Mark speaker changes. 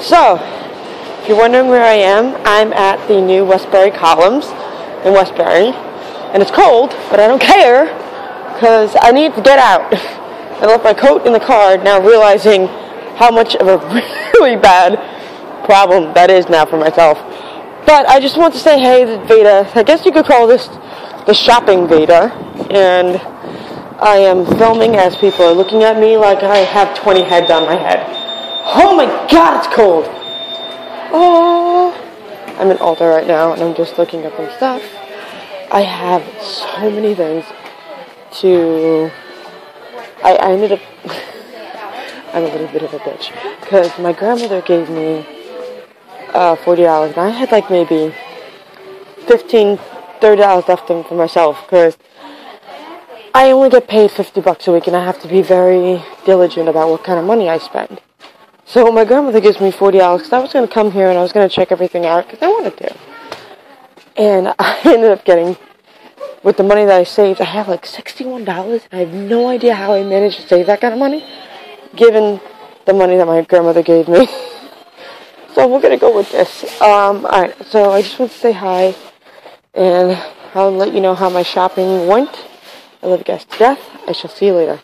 Speaker 1: So, if you're wondering where I am, I'm at the new Westbury Columns in Westbury. And it's cold, but I don't care because I need to get out. I left my coat in the car, now realizing how much of a really bad problem that is now for myself. But I just want to say, hey, Veda, I guess you could call this the shopping Veda. And I am filming as people are looking at me like I have 20 heads on my head. Oh my god, it's cold! Oh, I'm in Ulta right now and I'm just looking up some stuff. I have so many things to. I, I ended up. I'm a little bit of a bitch because my grandmother gave me uh, forty dollars, and I had like maybe 15 30 dollars left in for myself because I only get paid fifty bucks a week, and I have to be very diligent about what kind of money I spend. So my grandmother gives me forty dollars because I was going to come here and I was going to check everything out because I wanted to. And I ended up getting, with the money that I saved, I have like sixty-one dollars. I have no idea how I managed to save that kind of money, given the money that my grandmother gave me. so we're gonna go with this. Um, all right. So I just want to say hi, and I'll let you know how my shopping went. I love you guys to death. I shall see you later.